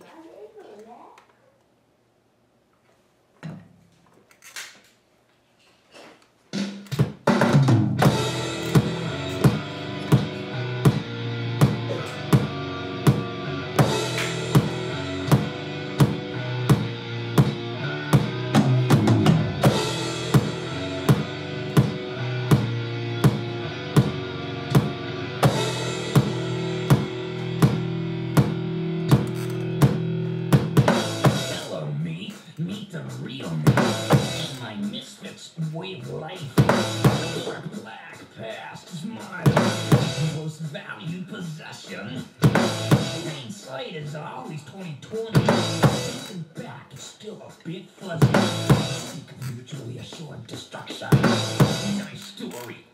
Hello, misfits way of life. Our black past is my most valued possession. Hindsight is always 2020. Looking back is still a bit fuzzy. Seek mutually assured destruction. Nice story.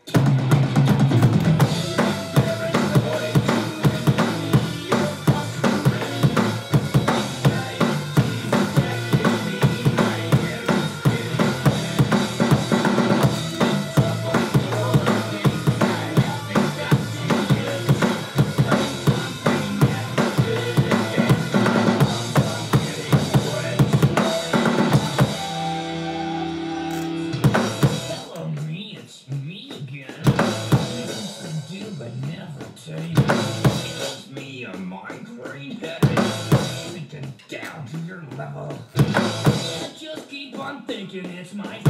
Migraine headache. Thinking down to your level. Just keep on thinking it's my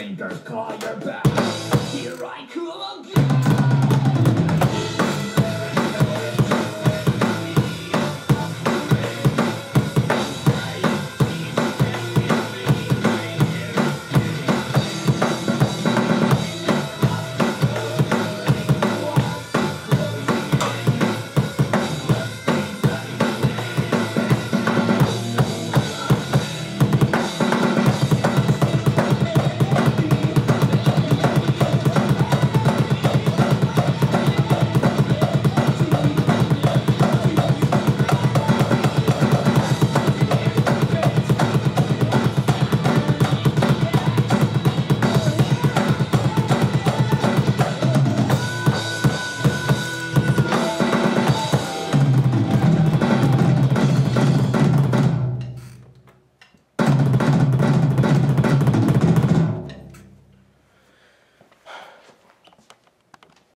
fingers claw your back.